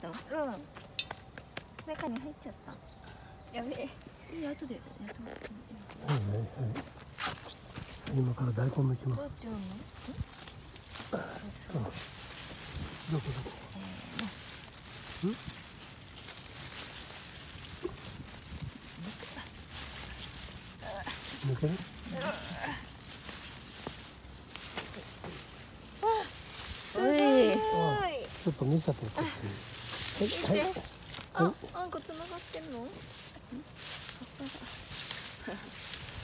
ちゃったうん。中に入っちゃった。やべえ。いい後でやっとはいはいはい今から大根抜きますどうやってやるのどこどこん。抜けるすごいちょっと見せてこっちにはい。はいあ、あんこつながってんの？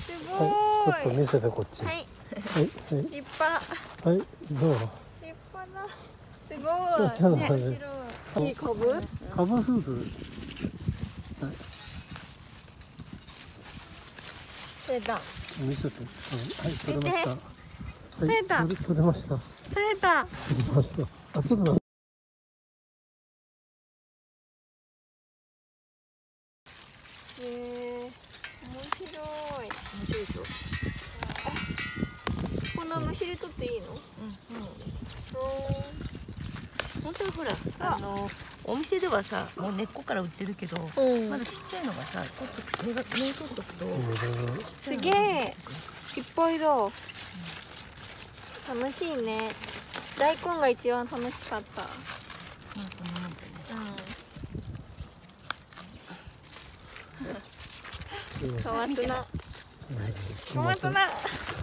すごはい、ちょっとい見せてこっち。はい。はい、はい、立派。はい、どう？立派だ。すごい。い。い。い。かぶカバスープ？取れた。見せて。はい、取れました。取れました。取れた。取れました。あ、ちょっとへえ面白い。面白いでしょ？こんなむしり取っていいの？うん。うん。う本当はほらあ。のお店ではさもう根っこから売ってるけどん。まだちっちゃいのがさ取っとく根が根を取っとくとうん。すげえいっぱいだ。楽しいね。大根が一番楽しかったよねうん小松菜小小松菜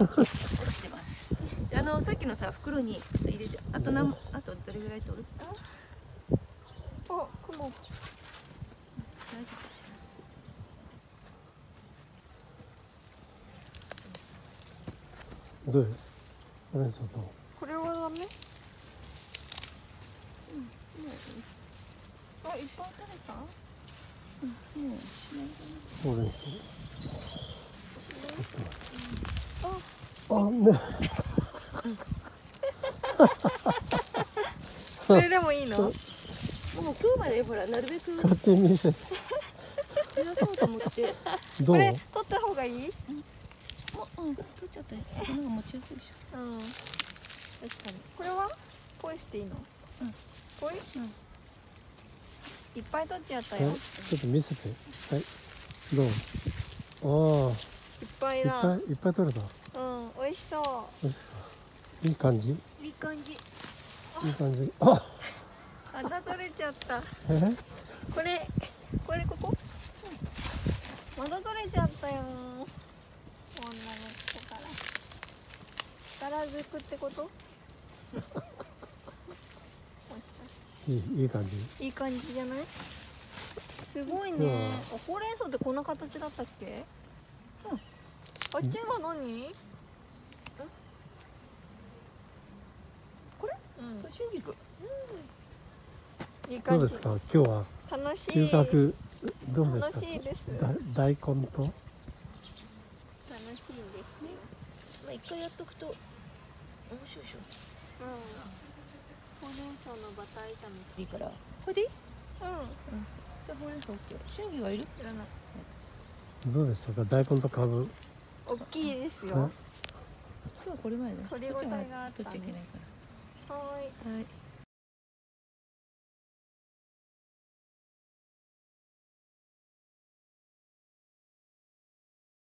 おろしてますであのさっきのさ袋に入れてあと何あとどれぐらい取る？お雲。大丈どうよ。これはダメ？あ、いっぱい取れた？夫もうしないほうれん。草。あ、あ、ね。それでもいいの？もう今日までほらなるべく。こっち見せ。そうと思ってどう？これ取った方がいい？もううん。取っちゃったらこの方が持ちやすいでしうん。確かに。これは？ポイしていいの？うん。ポイ？うんいっぱい取っちゃったえ？よちょっと見せて。はい。どう？あいっぱあ、いだいっぱい、取れた。うん、美味しそうよしいい感じ？いょいい感じい感じ？あ、あだ取れちゃったえ？これこれここ？まだ取れちゃったよ女の子から力ずくってこと？いい、いい感じ。ていい感じじゃない？すごいうん。ねあほうれん草ってこんな形だったっけ？うん。あっちは何？これ？うん。春菊いい感じ。どうですか？今日は楽しい。収穫。どうでした？楽。しいです。だ楽し大根と？いです。よまあ一回やっとくと面白いでしょ。うんほうれん草のバター炒めいいからこれ？でいいうん。じゃあほうれん草 OK 春菊はいる？いらない。どうでしたか？大根とカブ。大きいですよ。今日はこれまでね。取り応えがあったね。取っちゃいけないかはーい。らはい